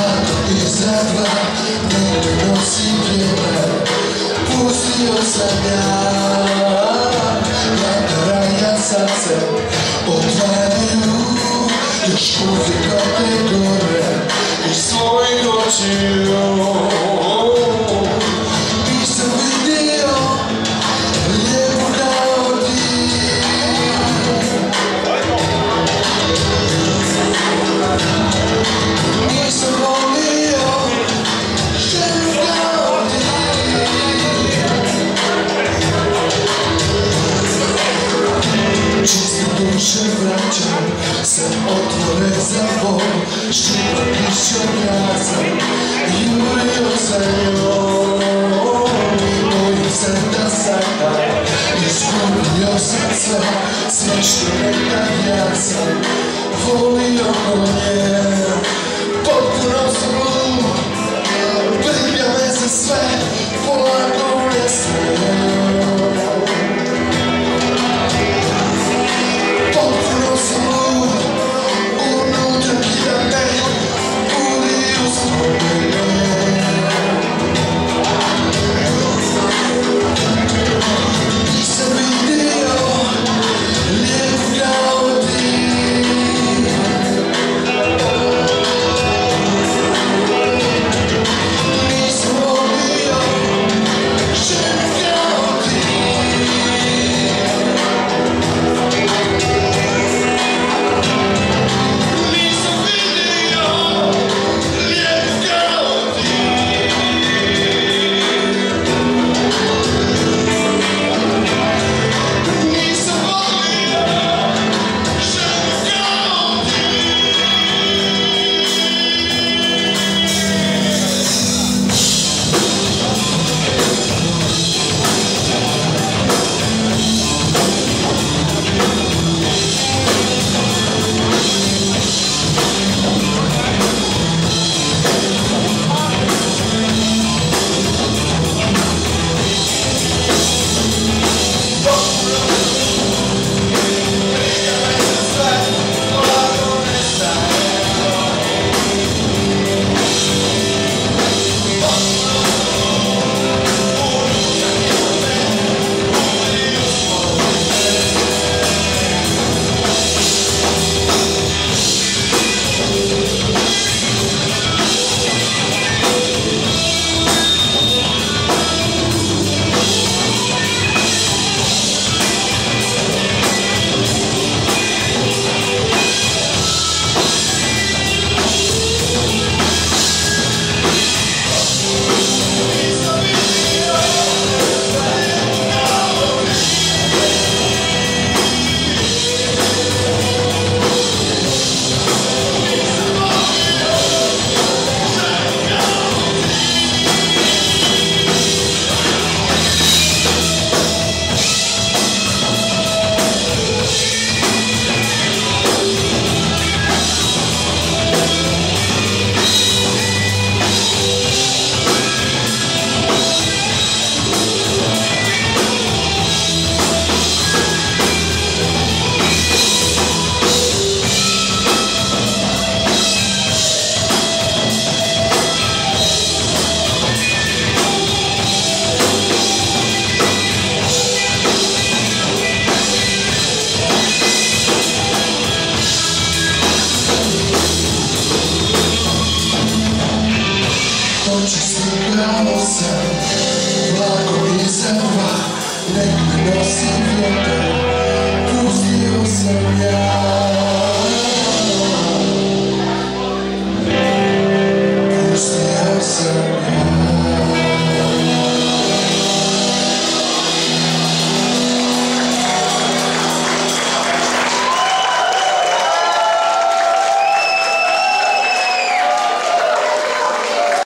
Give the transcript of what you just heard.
два и за два Мы приносим время Пусть ее замя Я сердце Утворю Лишь кубиком ты горы И свой ночью više vraćam Se otvore za bol Šipak više mrazam Jurio se joj Bojim se da sada Izgubio sam sve što nekad ja sam. Volio nje namusa, lako i zemlja, nek me nosi vjetar.